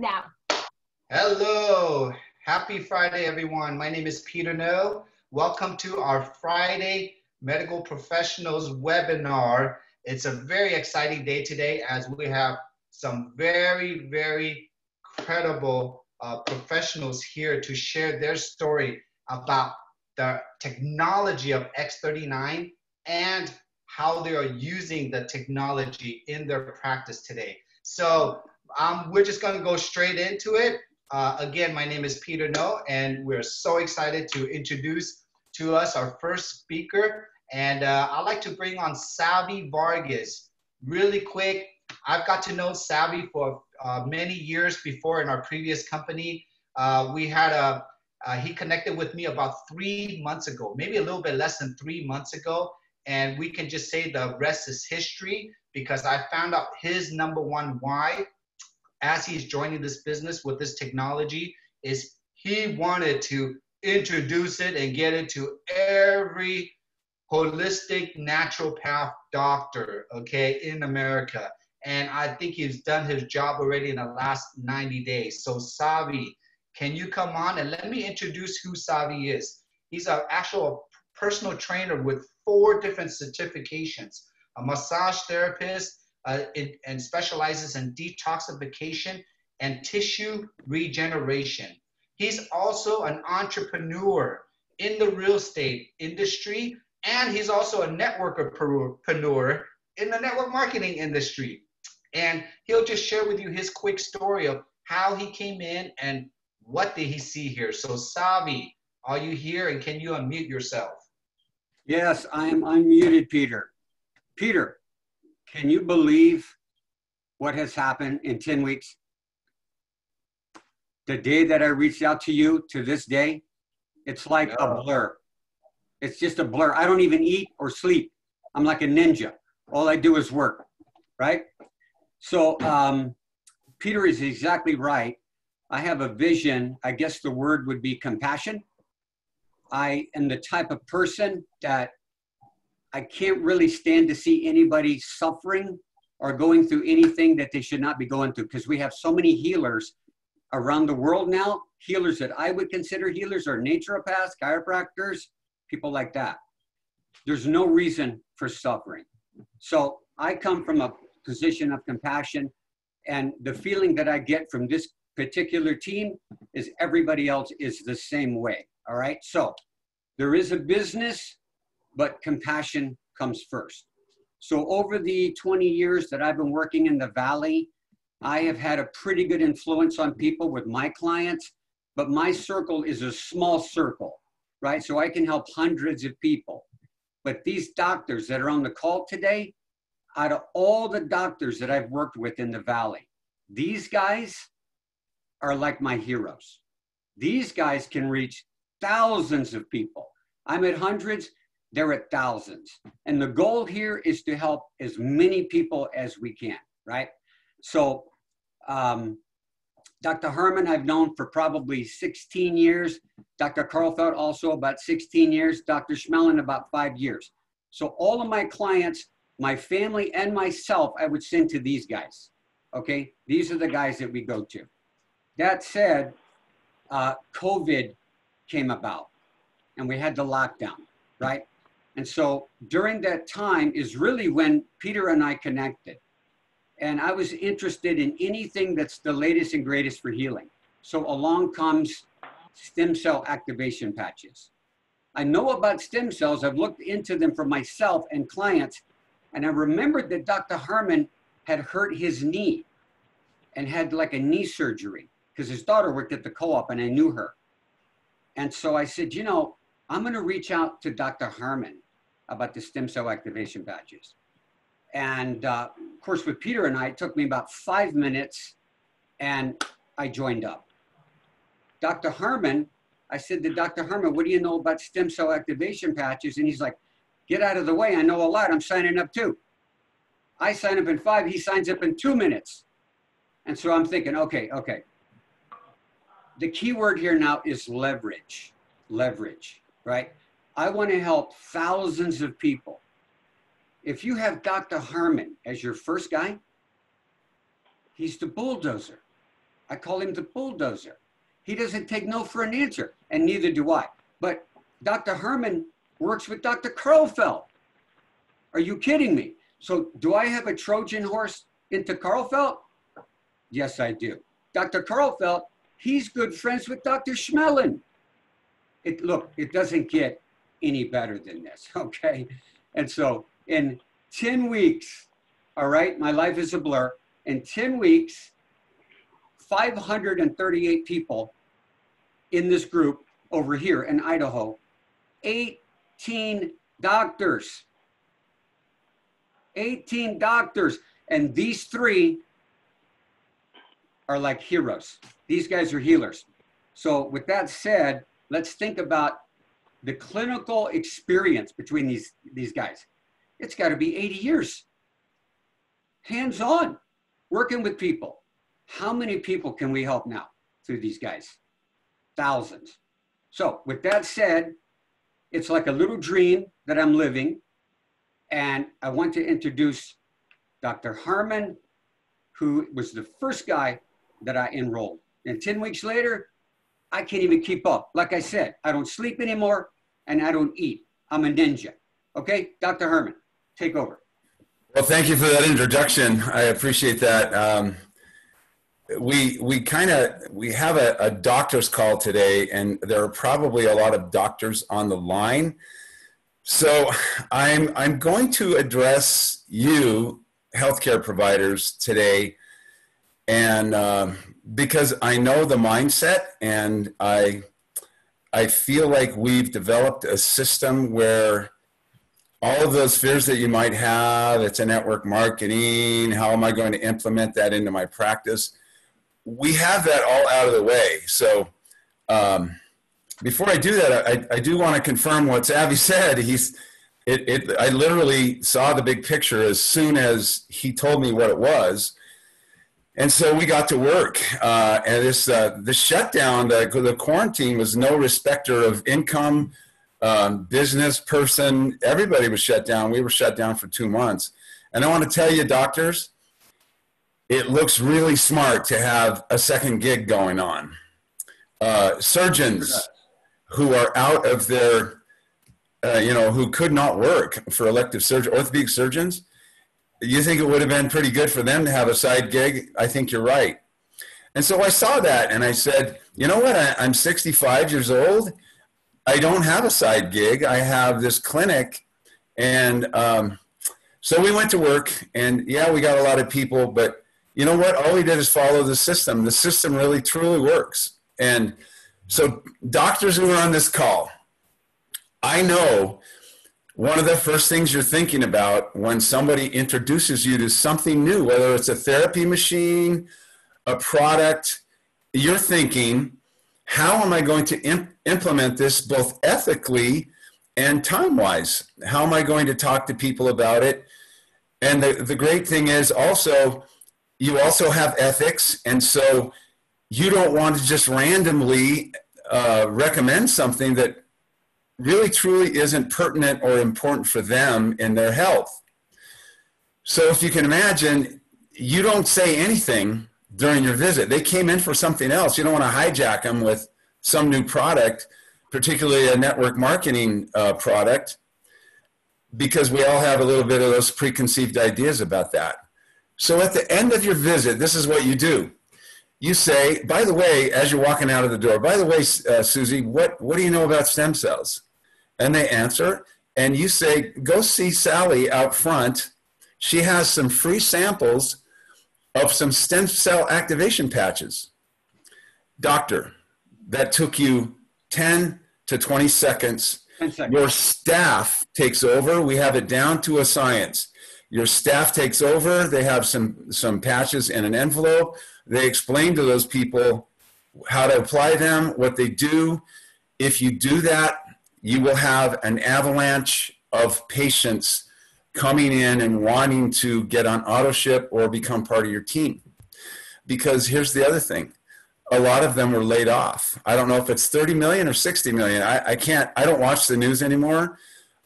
now. Hello. Happy Friday, everyone. My name is Peter No. Welcome to our Friday Medical Professionals webinar. It's a very exciting day today as we have some very, very credible uh, professionals here to share their story about the technology of X39 and how they are using the technology in their practice today. So um, we're just gonna go straight into it. Uh, again, my name is Peter No, and we're so excited to introduce to us our first speaker. And uh, I'd like to bring on Savvy Vargas. Really quick, I've got to know Savvy for uh, many years before in our previous company. Uh, we had a, uh, he connected with me about three months ago, maybe a little bit less than three months ago. And we can just say the rest is history because I found out his number one why as he's joining this business with this technology is he wanted to introduce it and get it to every holistic naturopath doctor, okay, in America. And I think he's done his job already in the last 90 days. So Savvy, can you come on and let me introduce who Savvy is? He's an actual personal trainer with four different certifications, a massage therapist, uh, it, and specializes in detoxification and tissue regeneration. He's also an entrepreneur in the real estate industry, and he's also a networkpreneur in the network marketing industry. And he'll just share with you his quick story of how he came in and what did he see here. So, Savi, are you here and can you unmute yourself? Yes, I'm unmuted, Peter. Peter, can you believe what has happened in 10 weeks? The day that I reached out to you to this day, it's like a blur. It's just a blur. I don't even eat or sleep. I'm like a ninja. All I do is work, right? So um, Peter is exactly right. I have a vision. I guess the word would be compassion. I am the type of person that I can't really stand to see anybody suffering or going through anything that they should not be going through because we have so many healers around the world now. Healers that I would consider healers are naturopaths, chiropractors, people like that. There's no reason for suffering. So I come from a position of compassion, and the feeling that I get from this particular team is everybody else is the same way. All right. So there is a business but compassion comes first. So over the 20 years that I've been working in the Valley, I have had a pretty good influence on people with my clients, but my circle is a small circle, right? So I can help hundreds of people. But these doctors that are on the call today, out of all the doctors that I've worked with in the Valley, these guys are like my heroes. These guys can reach thousands of people. I'm at hundreds they're at thousands. And the goal here is to help as many people as we can, right? So, um, Dr. Harmon, I've known for probably 16 years. Dr. Karlfeldt, also about 16 years. Dr. Schmillen, about five years. So, all of my clients, my family, and myself, I would send to these guys. Okay? These are the guys that we go to. That said, uh, COVID came about and we had the lockdown, right? And so during that time is really when Peter and I connected. And I was interested in anything that's the latest and greatest for healing. So along comes stem cell activation patches. I know about stem cells. I've looked into them for myself and clients. And I remembered that Dr. Harmon had hurt his knee and had like a knee surgery because his daughter worked at the co op and I knew her. And so I said, you know, I'm going to reach out to Dr. Harmon about the stem cell activation patches. And uh, of course, with Peter and I, it took me about five minutes and I joined up. Dr. Harmon, I said to Dr. Harmon, what do you know about stem cell activation patches? And he's like, get out of the way. I know a lot. I'm signing up too. I sign up in five. He signs up in two minutes. And so I'm thinking, okay, okay. The key word here now is leverage, leverage, right? I want to help thousands of people. If you have Dr. Harmon as your first guy, he's the bulldozer. I call him the bulldozer. He doesn't take no for an answer, and neither do I. But Dr. Harmon works with Dr. Karlfeldt. Are you kidding me? So do I have a Trojan horse into Karlfeldt? Yes, I do. Dr. Karlfeldt, he's good friends with Dr. Schmillen. It look, it doesn't get any better than this, okay? And so in 10 weeks, all right, my life is a blur. In 10 weeks, 538 people in this group over here in Idaho, 18 doctors. 18 doctors. And these three are like heroes. These guys are healers. So, with that said, let's think about the clinical experience between these, these guys. It's got to be 80 years. Hands on, working with people. How many people can we help now through these guys? Thousands. So, with that said, it's like a little dream that I'm living. And I want to introduce Dr. Harmon, who was the first guy that I enrolled. And 10 weeks later, I can't even keep up. Like I said, I don't sleep anymore and I don't eat. I'm a ninja. Okay, Dr. Harmon, take over. Well, thank you for that introduction. I appreciate that. Um, we we kind of we have a, a doctor's call today, and there are probably a lot of doctors on the line. So I'm I'm going to address you, healthcare providers, today, and um, because I know the mindset, and I I feel like we've developed a system where all of those fears that you might have, it's a network marketing, how am I going to implement that into my practice? We have that all out of the way. So um, before I do that, I, I do want to confirm what Savvy said. He's, it, it, I literally saw the big picture as soon as he told me what it was and so we got to work. Uh, and this uh, the shutdown, the, the quarantine was no respecter of income, um, business person. Everybody was shut down. We were shut down for two months. And I want to tell you, doctors, it looks really smart to have a second gig going on. Uh, surgeons who are out of their, uh, you know, who could not work for elective surgery, orthopedic surgeons you think it would have been pretty good for them to have a side gig? I think you're right. And so I saw that and I said, you know what? I, am 65 years old. I don't have a side gig. I have this clinic. And um, so we went to work and yeah, we got a lot of people, but you know what? All we did is follow the system. The system really truly works. And so doctors who are on this call, I know one of the first things you're thinking about when somebody introduces you to something new, whether it's a therapy machine, a product, you're thinking, how am I going to imp- implement this both ethically and time wise? How am I going to talk to people about it? And the, the great thing is also, you also have ethics. And so you don't want to just randomly uh, recommend something that really truly isn't pertinent or important for them in their health. So if you can imagine, you don't say anything during your visit. They came in for something else. You don't want to hijack them with some new product, particularly a network marketing uh, product, because we all have a little bit of those preconceived ideas about that. So at the end of your visit, this is what you do. You say, by the way, as you're walking out of the door, by the way, uh, Susie, what, what do you know about stem cells? And they answer and you say go see sally out front. She has some free samples of some stem cell activation patches. Doctor that took you 10 to 20 seconds. Your staff takes over. We have it down to a science. Your staff takes over. They have some some patches in an envelope. They explain to those people how to apply them what they do. If you do that you will have an avalanche of patients coming in and wanting to get on auto ship or become part of your team. Because here's the other thing a lot of them were laid off. I don't know if it's 30 million or 60 million. I, I can't, I don't watch the news anymore.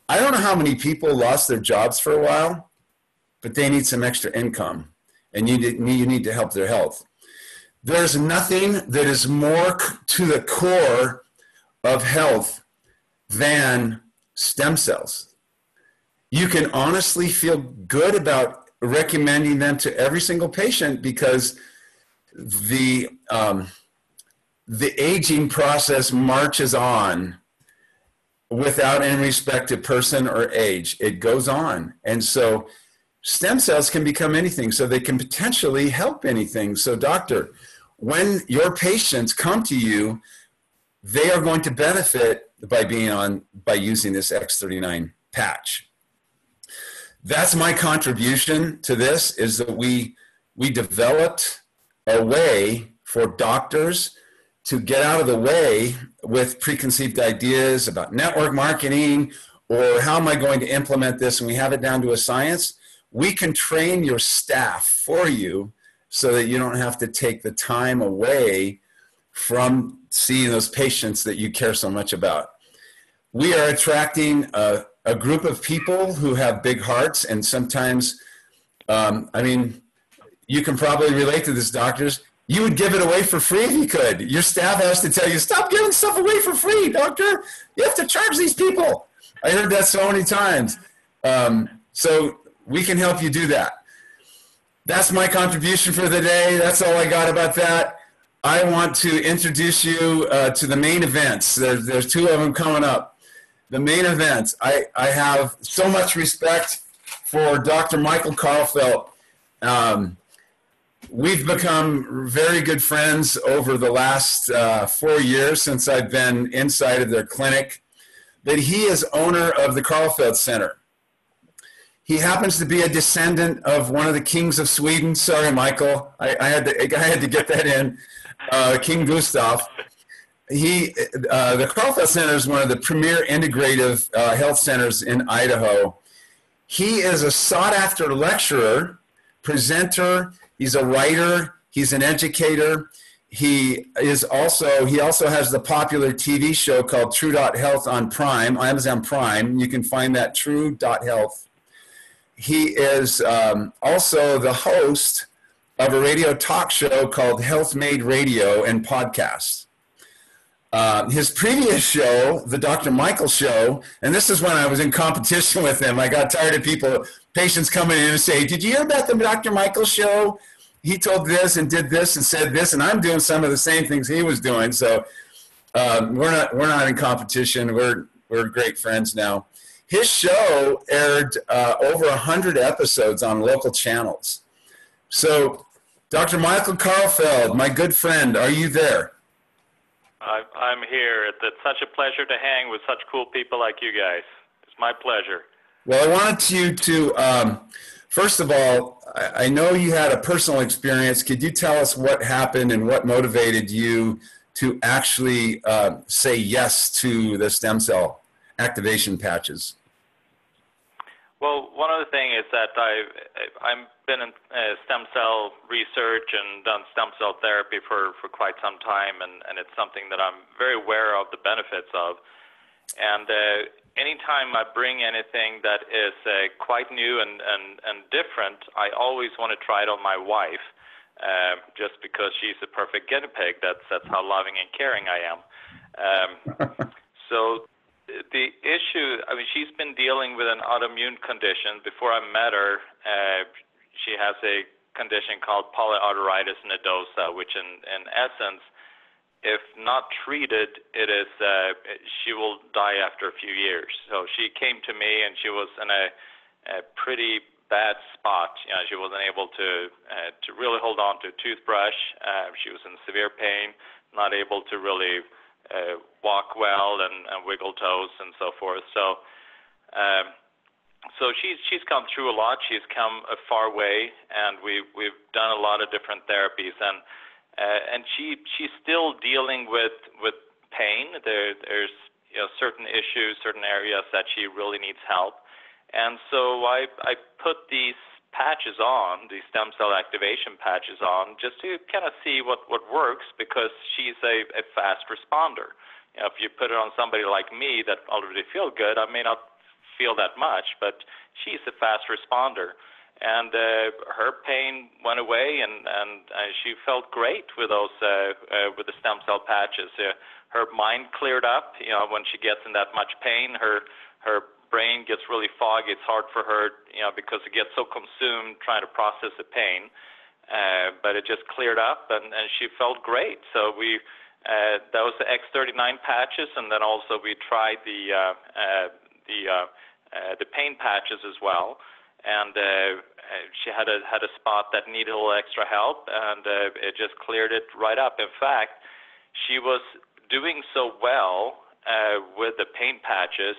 I don't know how many people lost their jobs for a while, but they need some extra income and you need, you need to help their health. there's nothing that is more to the core of health than stem cells. You can honestly feel good about recommending them to every single patient because the um, the aging process marches on without any respect to person or age. It goes on, and so stem cells can become anything. So they can potentially help anything. So, doctor, when your patients come to you, they are going to benefit by being on by using this X39 patch. That's my contribution to this is that we we developed a way for doctors to get out of the way with preconceived ideas about network marketing or how am I going to implement this and we have it down to a science. We can train your staff for you so that you don't have to take the time away from seeing those patients that you care so much about. We are attracting a, a group of people who have big hearts and sometimes, um, I mean, you can probably relate to this, doctors. You would give it away for free if you could. Your staff has to tell you, stop giving stuff away for free, doctor. You have to charge these people. I heard that so many times. Um, so we can help you do that. That's my contribution for the day. That's all I got about that. I want to introduce you uh, to the main events. There's, there's two of them coming up. The main event. I, I have so much respect for Dr. Michael Karlfeldt. Um, we've become very good friends over the last uh, four years since I've been inside of their clinic. That he is owner of the Karlfeldt Center. He happens to be a descendant of one of the kings of Sweden. Sorry, Michael, I, I had to I had to get that in uh, King Gustav. He, uh, the Karlfeldt Center is one of the premier integrative uh, health centers in Idaho. He is a sought after lecturer, presenter, he's a writer, he's an educator. He is also he also has the popular TV show called True Dot Health on Prime, Amazon Prime. You can find that True Dot Health. He is um, also the host of a radio talk show called Health Made Radio and Podcast. Uh, his previous show, the Dr. Michael Show, and this is when I was in competition with him. I got tired of people, patients coming in and say, "Did you hear about the Dr. Michael Show? He told this and did this and said this, and I'm doing some of the same things he was doing." So um, we're not we're not in competition. We're we're great friends now. His show aired uh, over hundred episodes on local channels. So, Dr. Michael Karlfeldt, my good friend, are you there? I'm here. It's such a pleasure to hang with such cool people like you guys. It's my pleasure. Well, I wanted you to, um, first of all, I, I know you had a personal experience. Could you tell us what happened and what motivated you to actually uh, say yes to the stem cell activation patches? Well, one other thing is that I've, been in uh, stem cell research and done stem cell therapy for, for quite some time, and, and it's something that I'm very aware of the benefits of. And uh, anytime I bring anything that is uh, quite new and, and, and different, I always want to try it on my wife, just because she's a perfect guinea pig. That's, that's how loving and caring I am. Um, so the issue, I mean, she's been dealing with an autoimmune condition. Before I met her, uh, she has a condition called polyarteritis nodosa, which in, in essence, if not treated, it is uh, she will die after a few years. So she came to me and she was in a, a pretty bad spot. You know, she wasn't able to uh, to really hold on to a toothbrush. Uh, she was in severe pain, not able to really walk well and, wiggle toes and so forth. So, um, so she's she's come through a lot. She's come a far way, and we've we've done a lot of different therapies, and uh, and she she's still dealing with with pain. There there's you know certain issues, certain areas that she really needs help, and so I I put these patches on, the stem cell activation patches on, just to kind of see what, what works because she's a, a fast responder. You know, if you put it on somebody like me that already feel good, I may not feel that much, but she's a fast responder. and uh, her pain went away, and and uh, she felt great with those uh, uh, with the stem cell patches. Uh, her mind cleared up. You know, when she gets in that much pain, her her brain gets really foggy. It's hard for her, you know, because it gets so consumed trying to process the pain. Uh, but it just cleared up, and and she felt great. So we. Uh, that was the X39 patches, and then also we tried the uh, uh, the uh, uh, the pain patches as well and uh, she had a had a spot that needed a little extra help, and uh, it just cleared it right up. In fact, she was doing so well uh, with the paint patches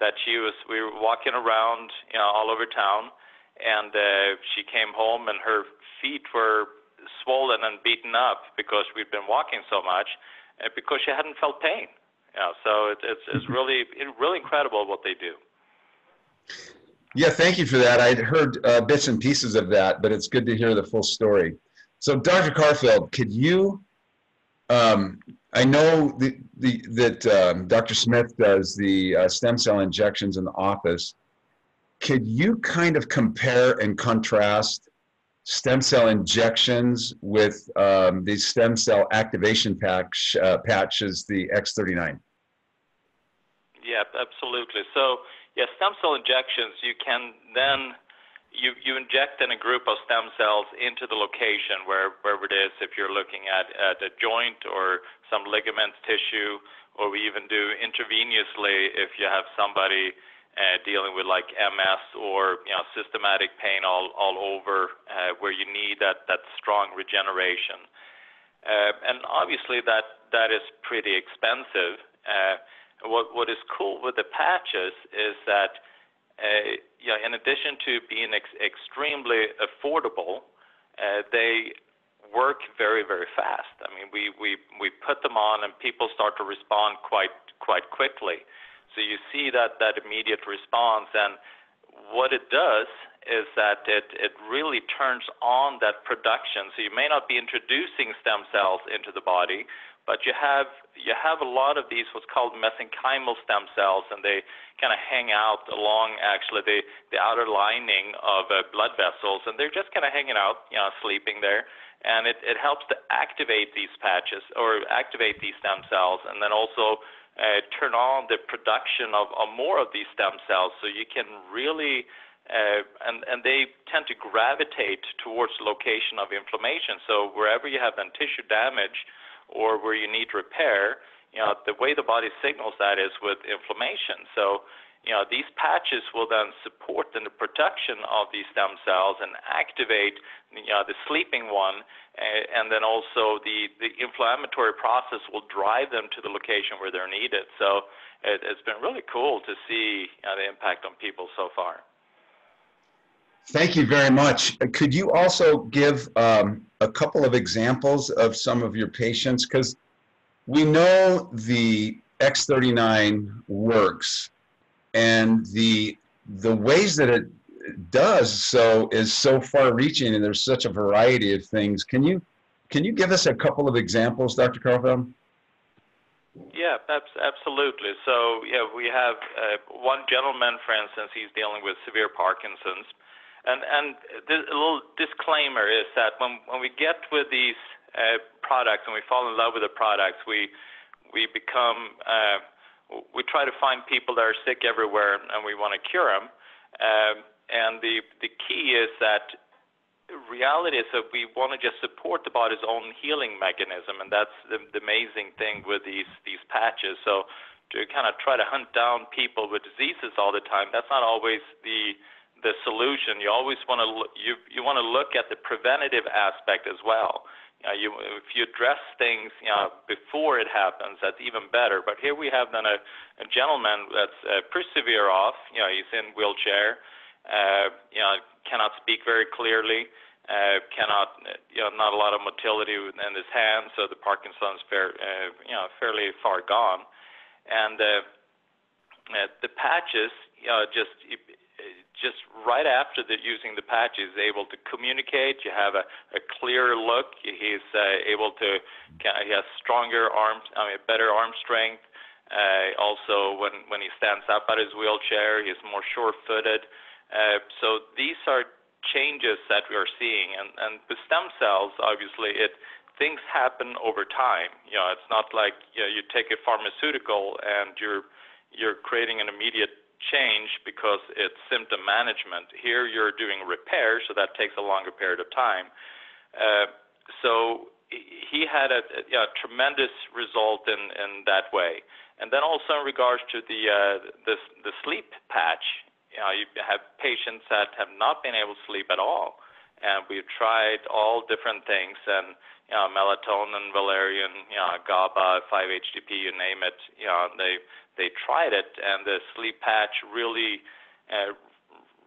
that she was. We were walking around, you know, all over town, and uh, she came home, and her feet were swollen and beaten up because we'd been walking so much, uh, because she hadn't felt pain. Yeah, so it, it's it's really really incredible what they do. Yeah, thank you for that. I'd heard uh, bits and pieces of that, but it's good to hear the full story. So, Dr. Karlfeldt, could you? Um, I know the, the, that um, Dr. Smith does the uh, stem cell injections in the office. Could you kind of compare and contrast stem cell injections with um, these stem cell activation patch, uh, patches, the X39? Yeah, absolutely. So yeah, stem cell injections, you can then you, you inject in a group of stem cells into the location where, wherever it is, if you're looking at, at a joint or some ligament tissue, or we even do intravenously if you have somebody uh, dealing with like MS or you know systematic pain all, all over uh, where you need that, that strong regeneration. Uh, and obviously that, that is pretty expensive. Uh, what what is cool with the patches is that yeah, in addition to being ex- extremely affordable, uh, they work very very fast. I mean, we put them on and people start to respond quite quite quickly. So you see that that immediate response and what it does is that it, it really turns on that production. So you may not be introducing stem cells into the body, but you have you have a lot of these what's called mesenchymal stem cells, and they kind of hang out along actually the the outer lining of uh, blood vessels, and they're just kind of hanging out, you know, sleeping there, and it it helps to activate these patches or activate these stem cells, and then also uh, turn on the production of, of more of these stem cells, so you can really uh, and, and they tend to gravitate towards the location of inflammation. So wherever you have then tissue damage, or where you need repair, you know, the way the body signals that is with inflammation. So, you know, these patches will then support the production of these stem cells and activate, you know, the sleeping one, and then also the, the inflammatory process will drive them to the location where they're needed. So it, has been really cool to see you know, the impact on people so far. Thank you very much. Could you also give um, a couple of examples of some of your patients? Because we know the X39 works and the, the ways that it does so is so far reaching and there's such a variety of things. Can you, can you give us a couple of examples, Dr. Karlfeldt? Yeah, absolutely. So, yeah, we have uh, one gentleman, for instance, he's dealing with severe Parkinson's. And, a little disclaimer is that when, when we get with these uh, products and we fall in love with the products, we, we become, uh, we try to find people that are sick everywhere and we want to cure them. Um, and the, the key is that reality is that we want to just support the body's own healing mechanism, and that's the, amazing thing with these these patches. So to kind of try to hunt down people with diseases all the time, that's not always the the solution. You always want to you you want to look at the preventative aspect as well. You know, you, if you address things you know, before it happens, that's even better. But here we have then a, a gentleman that's uh, pretty severe off. You know, he's in wheelchair. Uh, you know, cannot speak very clearly. Uh, cannot, you know, not a lot of motility in his hands, so the Parkinson's fair, uh, you know, fairly far gone. And uh, uh, the patches, you know, just just right after the, using the patch, he's able to communicate. You have a, a clear look. He's uh, able to, he has stronger arms, I mean, better arm strength. Uh, also, when, when he stands up out of his wheelchair, he's more sure-footed. Uh, so these are changes that we are seeing. And, and with stem cells, obviously, it things happen over time. You know, it's not like you, know, you take a pharmaceutical and you're you're creating an immediate change because it's symptom management. Here, you're doing repair, so that takes a longer period of time. Uh, so he had a, a know, tremendous result in, in that way. And then also in regards to the, uh, the, the sleep patch, you know, you have patients that have not been able to sleep at all. And we've tried all different things and, you know, melatonin, valerian, you know, GABA, 5-HTP, you name it. You know, they, they tried it and the sleep patch really, uh,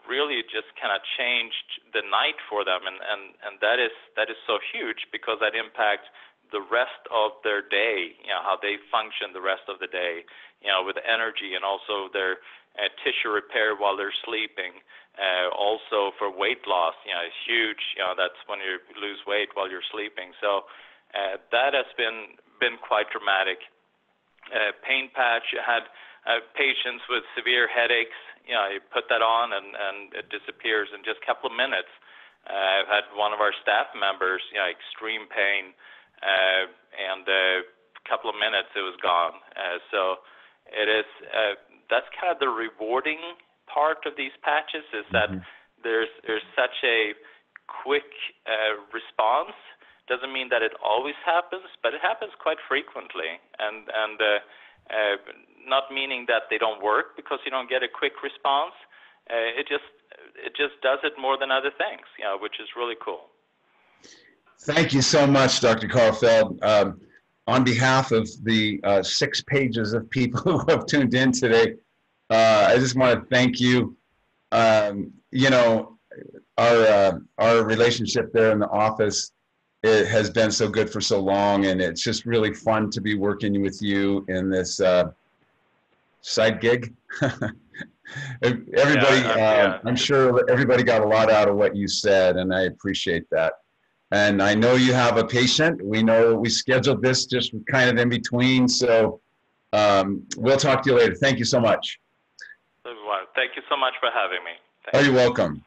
really just kind of changed the night for them. And, and, and that is, that is so huge because that impacts the rest of their day, you know, how they function the rest of the day, you know, with energy and also their uh, tissue repair while they're sleeping. Uh, also for weight loss, you know, it's huge. You know, that's when you lose weight while you're sleeping. So uh, that has been been quite dramatic. Pain patch I had uh, patients with severe headaches. You know, you put that on and and it disappears in just a couple of minutes. Uh, I've had one of our staff members, you know, extreme pain uh, and a couple of minutes it was gone. Uh, so it is uh, that's kind of the rewarding part of these patches is that mm-hmm. there's there's such a quick uh, response. Doesn't mean that it always happens, but it happens quite frequently, and uh, uh, not meaning that they don't work because you don't get a quick response. Uh, it just it just does it more than other things, which is really cool. Thank you so much, Dr. Karlfeldt. Um, on behalf of the six pages of people who have tuned in today, I just want to thank you. Um, you know, our our relationship there in the office it has been so good for so long, and it's just really fun to be working with you in this uh, side gig. everybody, yeah, yeah. I'm sure everybody got a lot out of what you said, and I appreciate that. And I know you have a patient. We know we scheduled this just kind of in between. So um, we'll talk to you later. Thank you so much. Thank you so much for having me. Thank oh, you're welcome.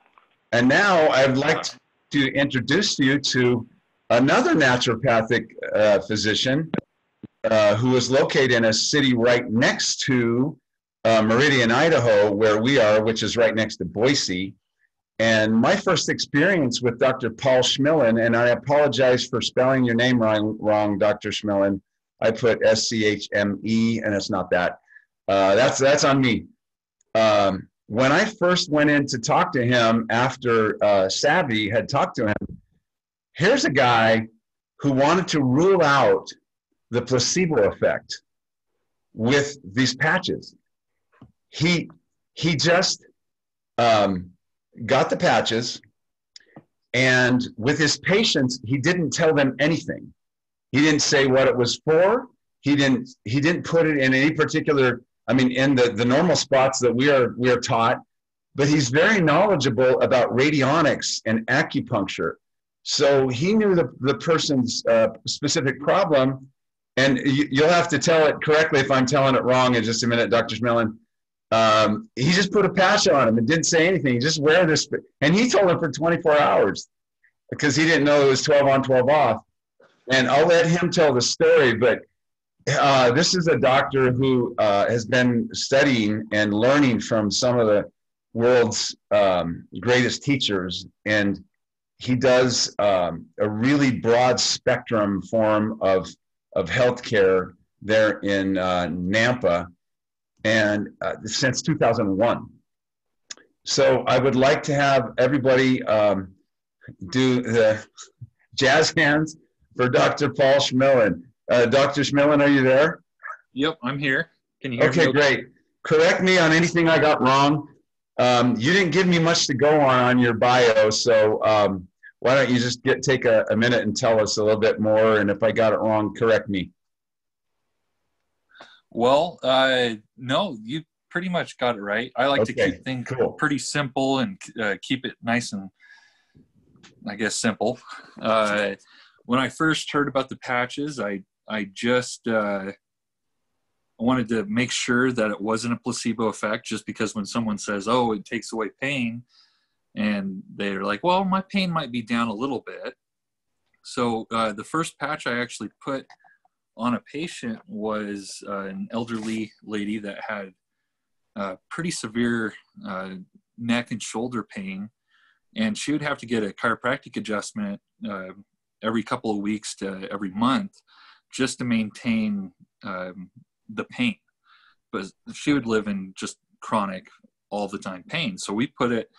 And now I'd like to introduce you to another naturopathic uh, physician uh, who is located in a city right next to uh, Meridian, Idaho, where we are, which is right next to Boise. And my first experience with Dr. Paul Schmillen, and I apologize for spelling your name wrong, wrong Dr. Schmillen. I put S C H M E, and it's not that. Uh, that's that's on me. Um, when I first went in to talk to him after uh, Savvy had talked to him, here's a guy who wanted to rule out the placebo effect with these patches. He he just um, got the patches, and with his patients, he didn't tell them anything. He didn't say what it was for. He didn't. He didn't put it in any particular. I mean, in the the normal spots that we are we are taught. But he's very knowledgeable about radionics and acupuncture. So he knew the, the person's uh, specific problem. And you, will have to tell it correctly if I'm telling it wrong in just a minute, Dr. Schmillen. Um, he just put a patch on him and didn't say anything. He just wear this, and he told him for 24 hours because he didn't know it was 12 on, 12 off. And I'll let him tell the story, but uh, this is a doctor who uh, has been studying and learning from some of the world's um, greatest teachers, and he does um, a really broad spectrum form of of healthcare there in uh, Nampa and uh, since 2001. So I would like to have everybody um, do the jazz hands for Dr. Paul Schmillen. Uh, Dr. Schmillen, are you there? Yep, I'm here. Can you hear okay, me? Okay, great. Correct me on anything I got wrong. Um, you didn't give me much to go on on your bio, so um, why don't you just get take a, a minute and tell us a little bit more, and if I got it wrong, correct me. Well, uh, no, you pretty much got it right. I like okay, to keep things cool. pretty simple and uh, keep it nice and, I guess, simple. Uh, when I first heard about the patches, I I just uh, wanted to make sure that it wasn't a placebo effect. Just because when someone says, "Oh, it takes away pain," and they're like, well, my pain might be down a little bit. So uh, the first patch I actually put on a patient was uh, an elderly lady that had uh, pretty severe uh, neck and shoulder pain, and she would have to get a chiropractic adjustment uh, every couple of weeks to every month just to maintain um, the pain. But she would live in just chronic all the time pain. So we put it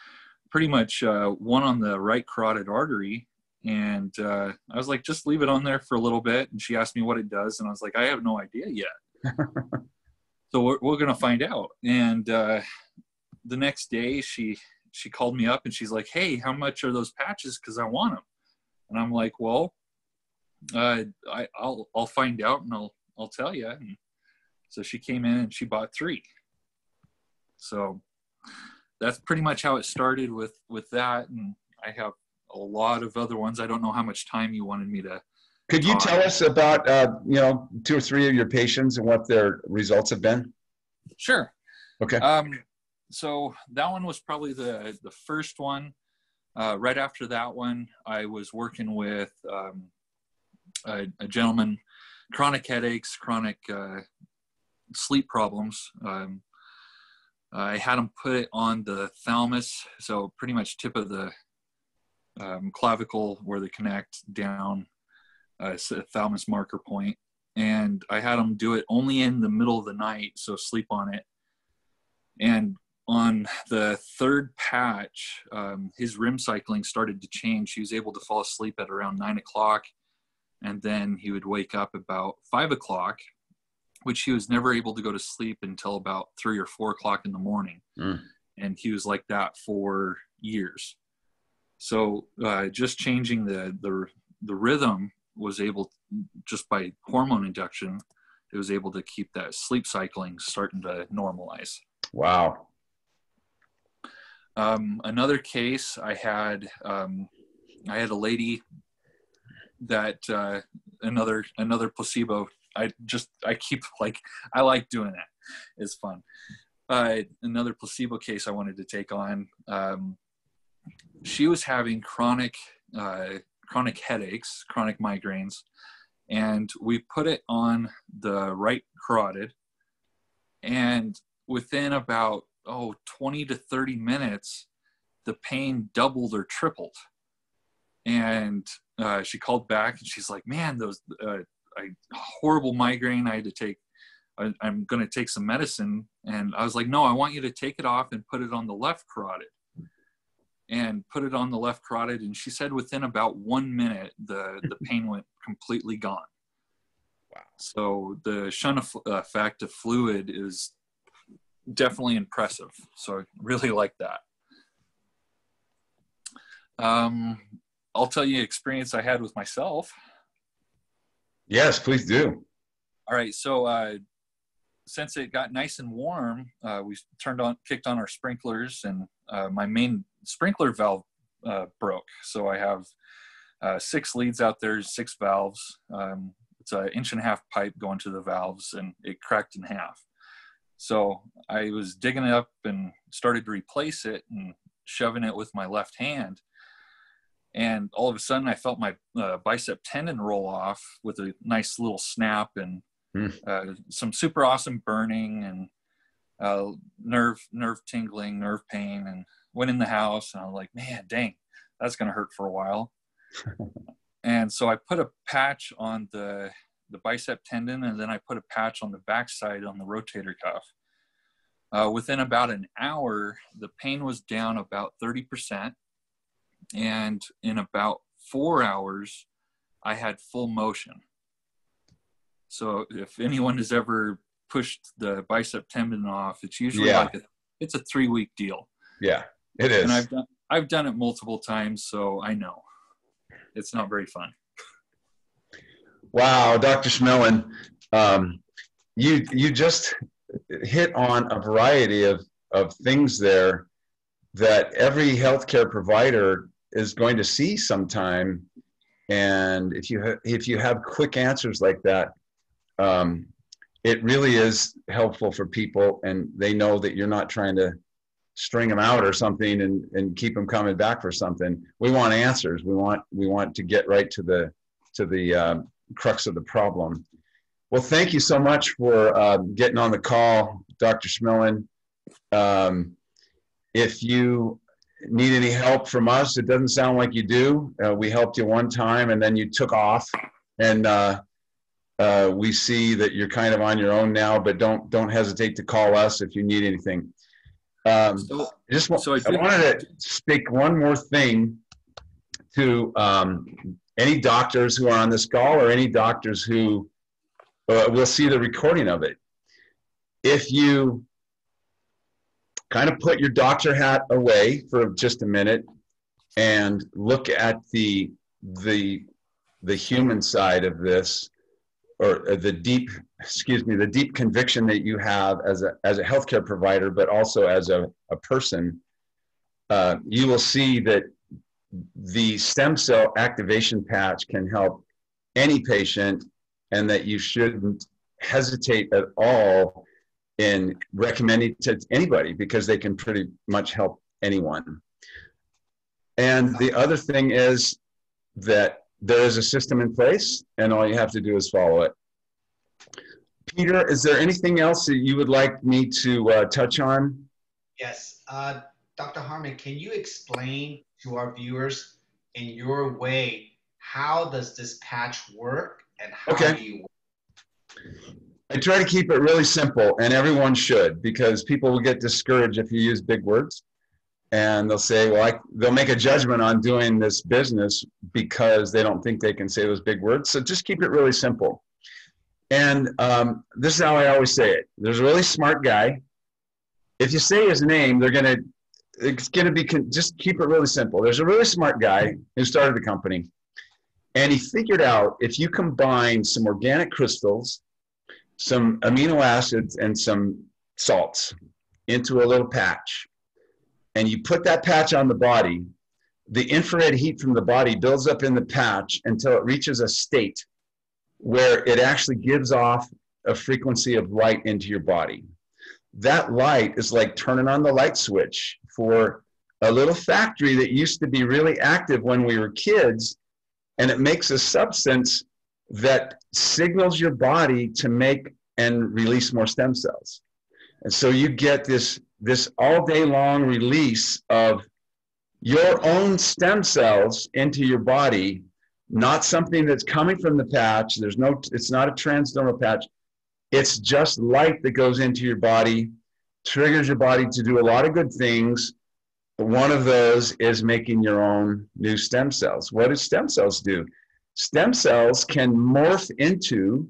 pretty much uh, one on the right carotid artery. And uh, I was like, just leave it on there for a little bit. And she asked me what it does. And I was like, I have no idea yet. so we're, we're going to find out. And uh, the next day, she she called me up and she's like, "Hey, how much are those patches? Because I want them." And I'm like, "Well, uh, I, I'll I'll find out and I'll I'll tell you." And so she came in and she bought three. So that's pretty much how it started with with that, and I have a lot of other ones. I don't know how much time you wanted me to. Could you tell us about uh, you know two or three of your patients and what their results have been? Sure. Okay. Um, so that one was probably the the first one. Uh, right after that one, I was working with um, a, a, gentleman, chronic headaches, chronic uh, sleep problems. Um, I had him put it on the thalamus, so pretty much tip of the um, clavicle where they connect down, uh, thalamus marker point. And I had him do it only in the middle of the night, so sleep on it. And on the third patch, um, his REM cycling started to change. He was able to fall asleep at around nine o'clock, and then he would wake up about five o'clock, which he was never able to go to sleep until about three or four o'clock in the morning. Mm. And he was like that for years. So uh, just changing the, the the rhythm was able, just by hormone induction, it was able to keep that sleep cycling starting to normalize. Wow. Um, another case, I had um, I had a lady that uh, another another placebo. I just I keep like I like doing that. It's fun. Uh, another placebo case I wanted to take on. Um, she was having chronic uh, chronic headaches, chronic migraines, and we put it on the right carotid. And within about oh 20 to 30 minutes the pain doubled or tripled and uh, she called back and she's like man those uh, I, horrible migraine i had to take I, i'm going to take some medicine and i was like no i want you to take it off and put it on the left carotid and put it on the left carotid and she said within about one minute the the pain went completely gone wow so the shunt effect of fluid is definitely impressive. So I really like that. Um, I'll tell you experience I had with myself. Yes, please do. All right. So uh, since it got nice and warm, uh, we turned on, kicked on our sprinklers, and uh, my main sprinkler valve uh, broke. So I have uh, six leads out there, six valves. Um, it's an inch and a half pipe going to the valves, and it cracked in half. So I was digging it up and started to replace it and shoving it with my left hand. And all of a sudden, I felt my uh, bicep tendon roll off with a nice little snap and mm. uh, some super awesome burning and uh, nerve nerve tingling, nerve pain, and went in the house. And I was like, man, dang, that's gonna hurt for a while. and so I put a patch on the the bicep tendon, and then I put a patch on the backside on the rotator cuff. Uh, within about an hour, the pain was down about 30%. And in about four hours, I had full motion. So if anyone has ever pushed the bicep tendon off, it's usually yeah. like a, it's a three week deal. Yeah, it is. And I've done, I've done it multiple times, so I know it's not very fun. Wow, Dr. Schmillen, um, you you just hit on a variety of, of things there that every healthcare provider is going to see sometime. And if you ha- if you have quick answers like that, um, it really is helpful for people, and they know that you're not trying to string them out or something and, and keep them coming back for something. We want answers. We want we want to get right to the to the uh, crux of the problem. Well, thank you so much for uh, getting on the call, Dr. Schmillen. Um, if you need any help from us, it doesn't sound like you do. Uh, we helped you one time and then you took off, and uh, uh, we see that you're kind of on your own now. But don't don't hesitate to call us if you need anything. Um, so, just so I, I, wanted to speak one more thing to um, any doctors who are on this call or any doctors who uh, will see the recording of it. If you kind of put your doctor hat away for just a minute and look at the the the human side of this or the deep excuse me the deep conviction that you have as a as a healthcare provider but also as a, a person uh, you will see that the stem cell activation patch can help any patient and that you shouldn't hesitate at all in recommending to anybody because they can pretty much help anyone. And the other thing is that there is a system in place and all you have to do is follow it. Peter, is there anything else that you would like me to uh, touch on? Yes. Uh, Dr. Harmon, can you explain to our viewers in your way how does this patch work and how okay. do you work? I try to keep it really simple, and everyone should, because people will get discouraged if you use big words, and they'll say, "Well, I, they'll make a judgment on doing this business because they don't think they can say those big words." So just keep it really simple. And um, this is how I always say it. There's a really smart guy. If you say his name, they're gonna. It's gonna be just keep it really simple. There's a really smart guy who started a company, and he figured out if you combine some organic crystals some amino acids and some salts into a little patch. And you put that patch on the body, the infrared heat from the body builds up in the patch until it reaches a state where it actually gives off a frequency of light into your body. That light is like turning on the light switch for a little factory that used to be really active when we were kids, and it makes a substance that signals your body to make and release more stem cells. And so you get this, this all day long release of your own stem cells into your body, not something that's coming from the patch. There's no, it's not a transdermal patch. It's just light that goes into your body, triggers your body to do a lot of good things. One of those is making your own new stem cells. What do stem cells do? Stem cells can morph into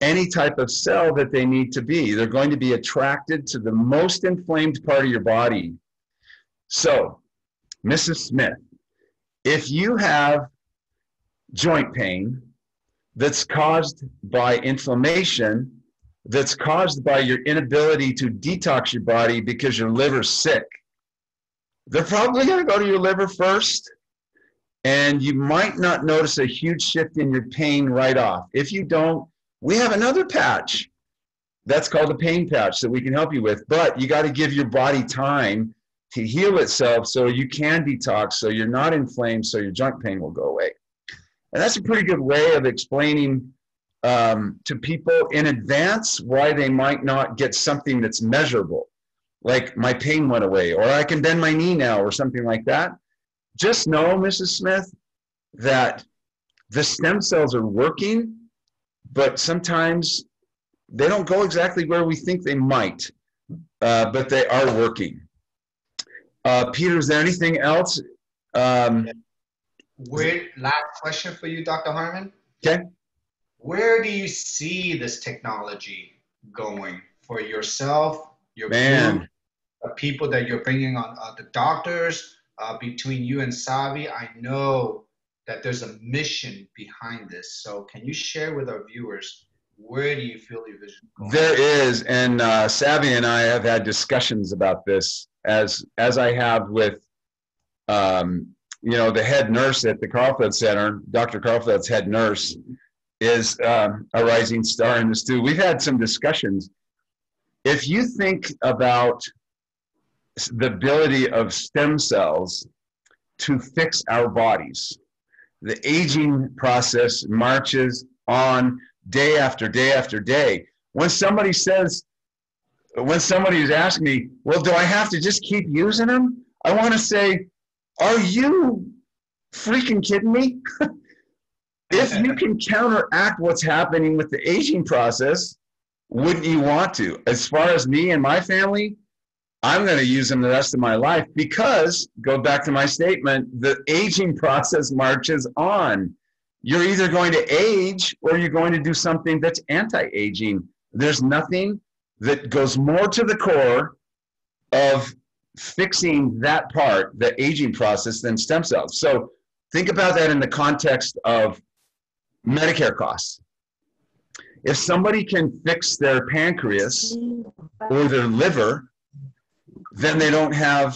any type of cell that they need to be. They're going to be attracted to the most inflamed part of your body. So, Mrs. Smith, if you have joint pain that's caused by inflammation, that's caused by your inability to detox your body because your liver's sick, they're probably going to go to your liver first. And you might not notice a huge shift in your pain right off. If you don't, we have another patch that's called a pain patch that we can help you with, but you got to give your body time to heal itself so you can detox, so you're not inflamed, so your joint pain will go away. And that's a pretty good way of explaining um, to people in advance why they might not get something that's measurable, like my pain went away, or I can bend my knee now, or something like that. Just know, Mrs. Smith, that the stem cells are working but sometimes they don't go exactly where we think they might, uh, but they are working. Uh, Peter, is there anything else? Um, Where, last question for you, Dr. Harmon. Okay. Where do you see this technology going for yourself, your Man. group, the people that you're bringing on, uh, the doctors, uh, between you and Savi? I know that there's a mission behind this. So can you share with our viewers where do you feel your vision? Going? There is, and uh, Savvy and I have had discussions about this as as I have with, um, you know, the head nurse at the Karlfeldt Center, Dr. Karlfeldt's head nurse, is um, a rising star in this too. We've had some discussions. If you think about the ability of stem cells to fix our bodies. The aging process marches on day after day after day. When somebody says, when somebody is asking me, well, do I have to just keep using them? I want to say, are you freaking kidding me? if you can counteract what's happening with the aging process, wouldn't you want to? As far as me and my family, I'm going to use them the rest of my life because, go back to my statement, the aging process marches on. You're either going to age or you're going to do something that's anti aging. There's nothing that goes more to the core of fixing that part, the aging process, than stem cells. So think about that in the context of Medicare costs. If somebody can fix their pancreas or their liver, then they don't have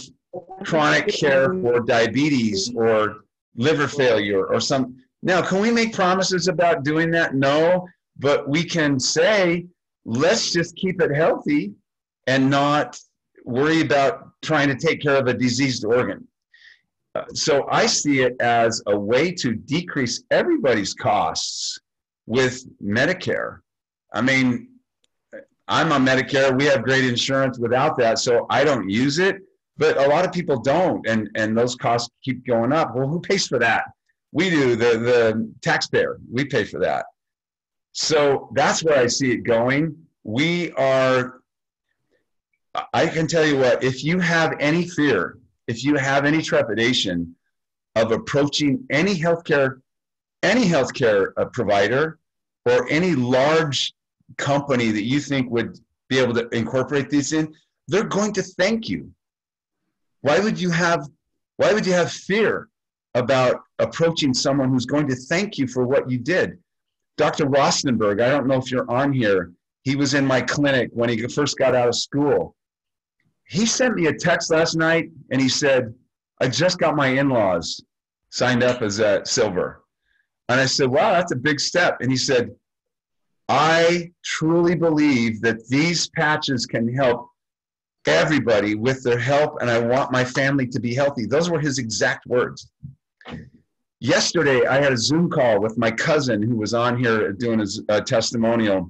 chronic care for diabetes or liver failure or some. Now, can we make promises about doing that? No, but we can say, let's just keep it healthy and not worry about trying to take care of a diseased organ. Uh, so I see it as a way to decrease everybody's costs with Medicare. I mean, I'm on Medicare. We have great insurance without that, so I don't use it. But a lot of people don't, and and those costs keep going up. Well, who pays for that? We do. The the taxpayer. We pay for that. So that's where I see it going. We are. I can tell you what. If you have any fear, if you have any trepidation of approaching any healthcare, any healthcare uh, provider, or any large company that you think would be able to incorporate these in, they're going to thank you. Why would you have why would you have fear about approaching someone who's going to thank you for what you did? Dr. Rostenberg, I don't know if you're on here. He was in my clinic when he first got out of school. He sent me a text last night and he said, I just got my in laws signed up as a silver. And I said, Wow, that's a big step. And he said, I truly believe that these patches can help everybody with their help, and I want my family to be healthy. Those were his exact words. Yesterday, I had a Zoom call with my cousin who was on here doing a, a uh, testimonial.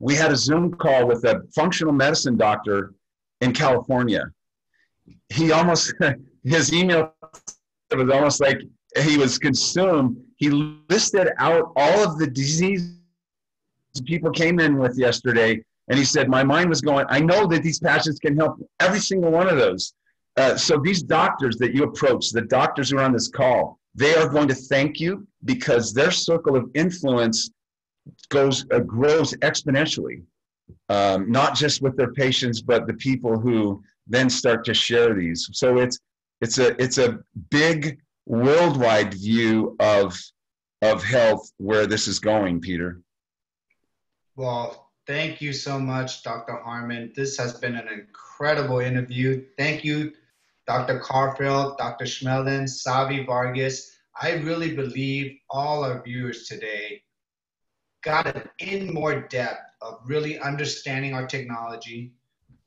We had a Zoom call with a functional medicine doctor in California. He almost, his email was almost like he was consumed. He listed out all of the disease people came in with yesterday, and he said, My mind was going, I know that these patches can help every single one of those. Uh, so these doctors that you approach, the doctors who are on this call, they are going to thank you because their circle of influence goes uh, grows exponentially, um, not just with their patients, but the people who then start to share these. So it's it's a it's a big worldwide view of of health where this is going, Peter. Well, thank you so much, Dr. Harmon. This has been an incredible interview. Thank you, Dr. Karlfeldt, Dr. Schmillen, Savi Vargas. I really believe all our viewers today got in more depth of really understanding our technology,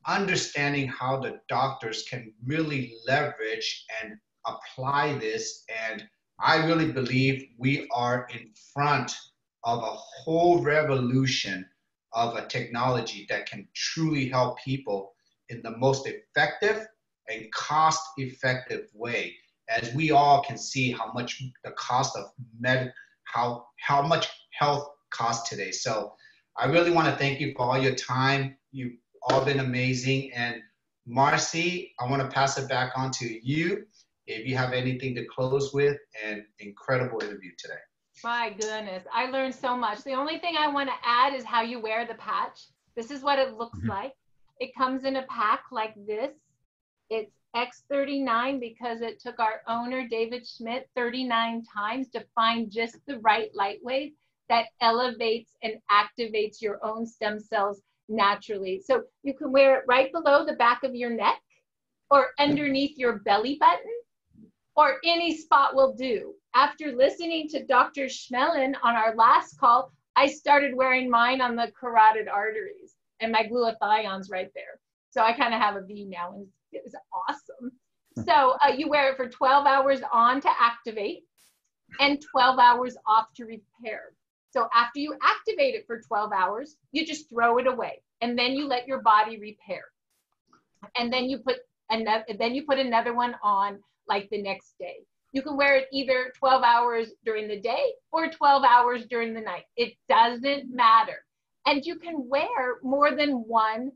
understanding how the doctors can really leverage and apply this. And I really believe we are in front of a whole revolution of a technology that can truly help people in the most effective and cost effective way as we all can see how much the cost of med how how much health costs today. So i really want to thank you for all your time. You've all been amazing. And marcy i want to pass it back on to you if you have anything to close with an incredible interview today my goodness, I learned so much. The only thing I want to add is how you wear the patch. This is what it looks mm-hmm. like. It comes in a pack like this. It's X39 because it took our owner, David Schmidt, 39 times to find just the right lightweight that elevates and activates your own stem cells naturally. So you can wear it right below the back of your neck or underneath your belly button or any spot will do. After listening to Dr. Schmillen on our last call, I started wearing mine on the carotid arteries and my glutathione's right there. So I kind of have a V now and It was awesome. So uh, you wear it for 12 hours on to activate and 12 hours off to repair. So after you activate it for 12 hours, you just throw it away and then you let your body repair. And then you put another, then you put another one on like the next day. You can wear it either 12 hours during the day or 12 hours during the night. It doesn't matter. And you can wear more than one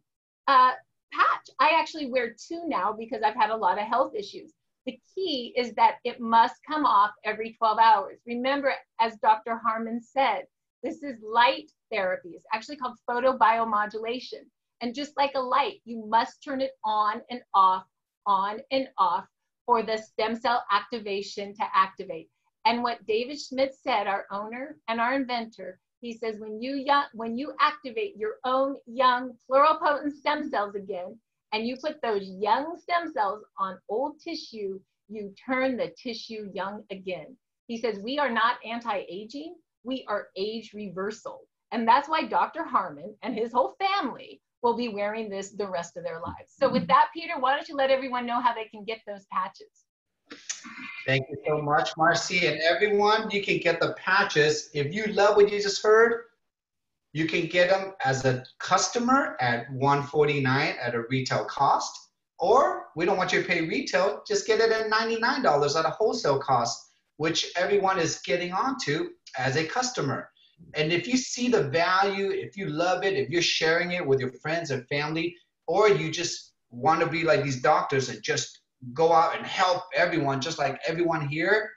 uh, patch. I actually wear two now because I've had a lot of health issues. The key is that it must come off every 12 hours. Remember, as Dr. Harmon said, this is light therapy. It's actually called photobiomodulation. And just like a light, you must turn it on and off, on and off for the stem cell activation to activate. And what David Schmidt said, our owner and our inventor, he says, when you, young, when you activate your own young pluripotent stem cells again, and you put those young stem cells on old tissue, you turn the tissue young again. He says, we are not anti-aging, we are age reversal. And that's why Dr. Harmon and his whole family will be wearing this the rest of their lives. So with that, Peter, why don't you let everyone know how they can get those patches? Thank you so much, Marcy. And everyone, you can get the patches. If you love what you just heard, you can get them as a customer at 149 at a retail cost. Or we don't want you to pay retail, just get it at $99 at a wholesale cost, which everyone is getting onto as a customer. And if you see the value, if you love it, if you're sharing it with your friends and family, or you just want to be like these doctors and just go out and help everyone, just like everyone here,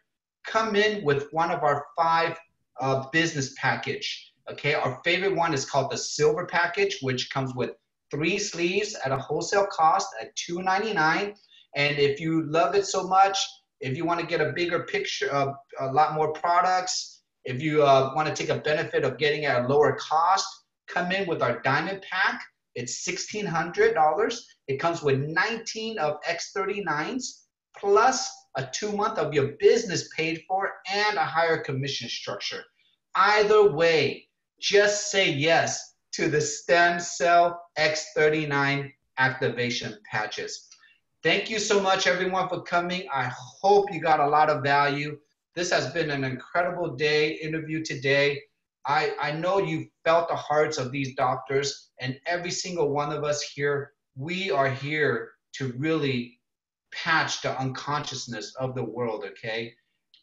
come in with one of our five uh, business package. Okay, our favorite one is called the silver package, which comes with three sleeves at a wholesale cost at $2.99. And if you love it so much, if you want to get a bigger picture, uh, a lot more products, if you uh, want to take a benefit of getting at a lower cost, come in with our diamond pack. It's $1,600. It comes with 19 of X39s plus a two month of your business paid for and a higher commission structure. Either way, just say yes to the stem cell X39 activation patches. Thank you so much, everyone, for coming. I hope you got a lot of value. This has been an incredible day interview today. I, I know you felt the hearts of these doctors, and every single one of us here, we are here to really patch the unconsciousness of the world, okay?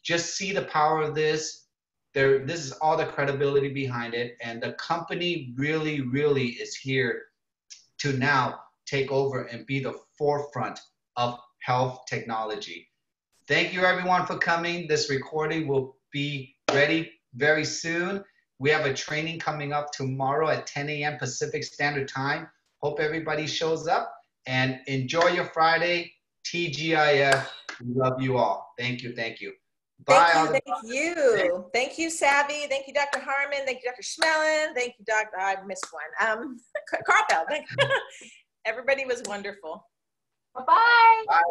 Just see the power of this. There, this is all the credibility behind it, and the company really, really is here to now take over and be the forefront of health technology. Thank you everyone for coming. This recording will be ready very soon. We have a training coming up tomorrow at 10 a.m. Pacific Standard Time. Hope everybody shows up and enjoy your Friday. TGIF. We love you all. Thank you. Thank you. Bye. Thank you. Thank you. Thank you, Savvy. Thank you, Dr. Harmon. Thank you, Dr. Schmillen. Thank you, Dr. I missed one. Um, Carpel. Everybody was wonderful. Bye-bye. Bye.